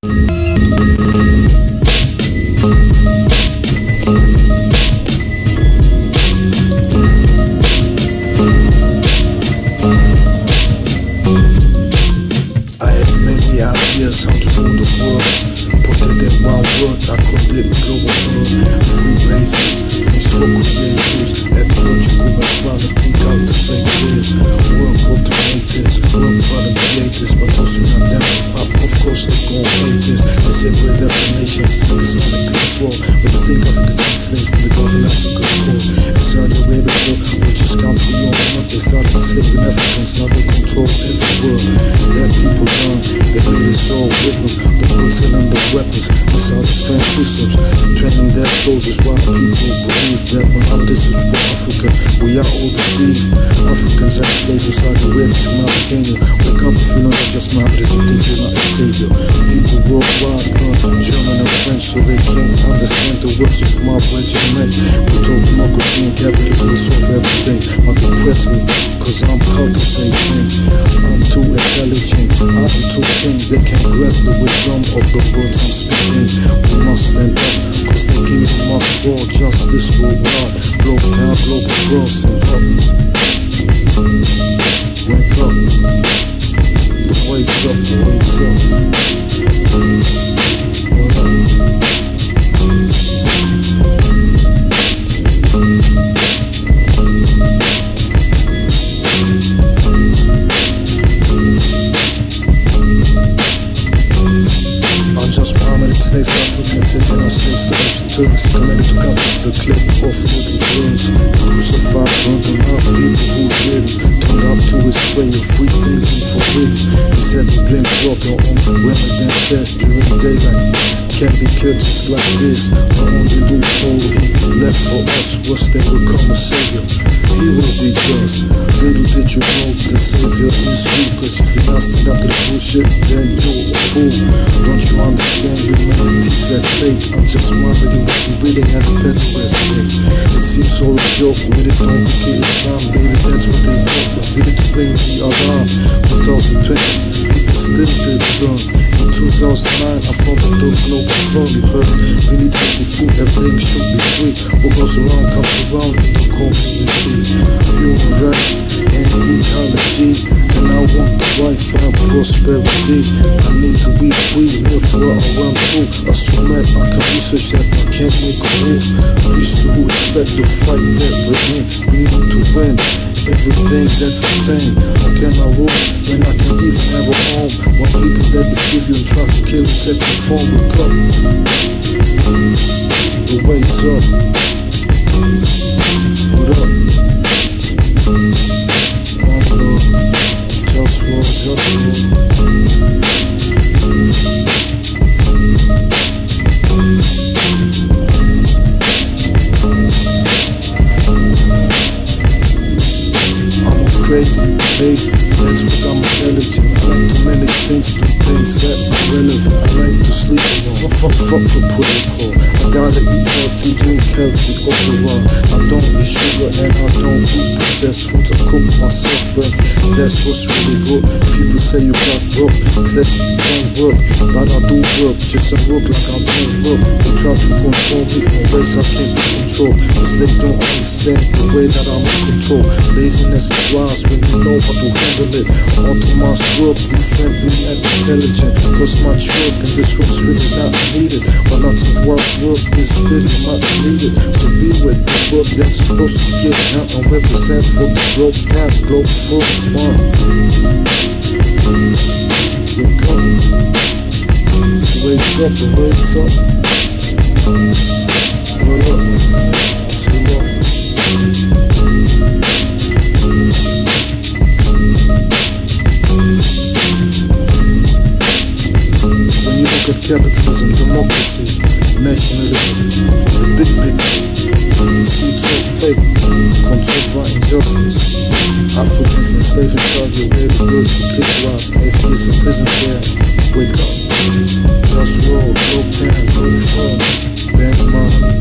I have many ideas how to rule the world. Put it in one word, I called it Globalfirm. Free races, peaceful creators, ecological background, think out the fake. Work work hard to create They separate definitions, niggas on the class war. But the think Africa's enslaved to the government Africa's core. In Saudi Arabia, we just count for your what they started enslaving Africans, now they control every world. That people learn, they made us all with them. The world selling the weapons, missile defense systems, training their soldiers while people believe that Muhammad is for Africa. We are all deceived. Africans and slaves in Saudi words of my regiment. We told democracy and capitalism will solve everything. But they press me, cause I'm cultivating. I'm too intelligent, I'm too king. They can't grasp the wisdom of the words I'm speaking. We must stand up, cause the kingdom must fall. Justice will rise. Global town, global world, stand up. People who didn't Turned up to his way of free thinking for forbidden He said he drinks water on women then fast during daylight Can't be killed just like this. The only loophole he left for us was they would come a savior He will be just. Little did you know the savior is you. Cause if you're not stand up to the bullshit then you're a fool. Don't you understand? Humanity said fate. I'm just wondering that you really had a better escape It seems all a joke with it don't complicate bring alarm. 2020 people still did burn In 2009 I that the globe was fully hurt We need healthy food, everything should be free. What goes around comes around the community Human rights and ecology And I want the life and prosperity. I need to be free, live where I want to Assume I can research that I can't make a move. Peace to who expect the fight that we're in. We need to win Everything that's the thing. How can I rule when I can't even have a home? When people that deceive you and try to kill you take the phone Wake up The wait's up. What up? One love. Just one, just one to things, do things that are relevant. I like to sleep alone. Fuck, fuck, the protocol. I gotta eat healthy, drink healthy, all the while. I don't eat sugar and I don't eat processed foods. I cook myself and that's what's really good. People say you got broke, cause that don't work. But I do work, just I work like I don't work. They try to control me in I can't control. Cause they don't understand the way that I'm in control. Laziness is wise when you know how to handle it. On to my work, be friendly and intelligent. Cause my work and this work's really not needed. But lots of work's work is really much needed. So be with the work that's supposed to get done and represent for the broke path, broke for one. Wake up. Wake up, wake up. What up? Say what? Capitalism, democracy, nationalism, from the big picture, you see it's all fake, controlled by injustice. Africans in Saudi Arabia, girls who kick wives, atheists in prison there. Wake up, just roll, go down, go firm, bend money.